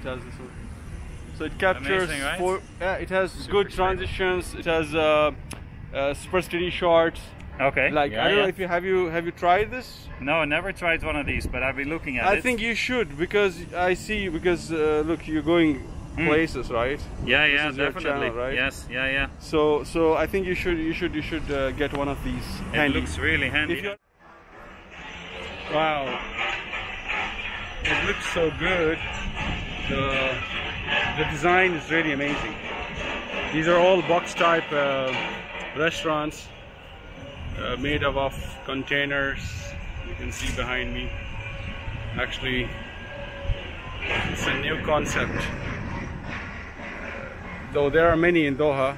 It has this one. So it captures Amazing, right? four. Yeah, it has Super good stable. transitions. It has uh, uh, super steady shots. Okay. Like yeah, I don't yeah. know if you have you have you tried this. No, I never tried one of these, but I've been looking at I it. I think you should because I see because uh, look you're going Mm. places right. Yeah, this yeah, definitely. channel, right? Yes, yeah, yeah. So so I think you should you should you should uh, get one of these. It handy. looks really handy. Wow. It looks so good. The, the design is really amazing. These are all box type uh, restaurants uh, made up of containers. You can see behind me. Actually, it's a new concept. Though there are many in Doha,